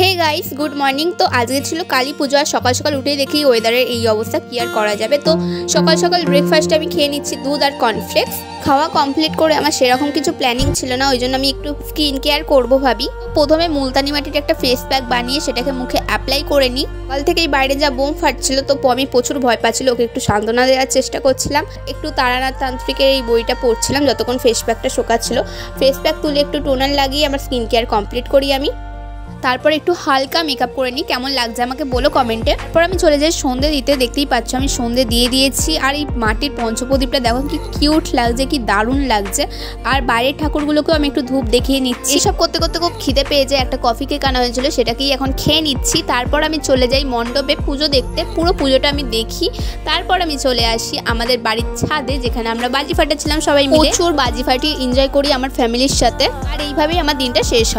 Hey guys good morning তো আজকে ছিল কালী পুজো আর সকাল সকাল উঠেই দেখি ওয়েদারের এই অবস্থা, কি আর করা যাবে? তো সকাল সকাল ব্রেকফাস্টে আমি খেয়ে নিচ্ছি, দুধ আর কর্নফ্লেক্স খাওয়া কমপ্লিট করে আমার সেরকম কিছু প্ল্যানিং ছিল না ওই জন্য আমি একটু স্কিন কেয়ার করব ভাবি। প্রথমে মুলতানি মাটির একটা ফেস প্যাক বানিয়ে সেটাকে মুখে অ্যাপ্লাই করে নিই। সকাল থেকেই বাইরে যা বোম ফাটছিল, তো আমি প্রচুর ভয় পাচ্ছিল, ওকে একটু সান্ত্বনা দেওয়ার চেষ্টা করছিলাম। একটু তারানাথ তান্ত্রিকের এই বইটা পড়ছিলাম, যতক্ষণ ফেস প্যাকটা শোকাচ্ছিল। ফেস প্যাক তুলে একটু টোনার লাগিয়ে আমার স্কিন কেয়ার কমপ্লিট করি আমি। তারপর একটু হালকা মেকআপ করে নিই। কেমন লাগছে আমাকে বলো কমেন্টে তারপর আমি চলে যাই সন্ধে দিতে। দেখতেই পাচ্ছ আমি সন্ধে দিয়ে দিয়েছি। আর এই মাটির পঞ্চপ্রদীপটা দেখো কি কিউট লাগছে, কি দারুণ লাগছে। আর বাইরের ঠাকুরগুলোকেও আমি একটু ধূপ দেখিয়ে নিচ্ছি। এসব করতে করতে খুব খিদে পেয়ে যায়। একটা কফি কেক আনা হয়েছিল, সেটাকেই এখন খেয়ে নিচ্ছি। তারপর আমি চলে যাই মণ্ডপে পুজো দেখতে। পুরো পুজোটা আমি দেখি। তারপর আমি চলে আসি আমাদের বাড়ির ছাদে, যেখানে আমরা বাজি ফাটাচ্ছিলাম সবাই মিলে। প্রচুর বাজি ফাটি এনজয় করি আমার ফ্যামিলির সাথে। আর এইভাবেই আমার দিনটা শেষ হয়।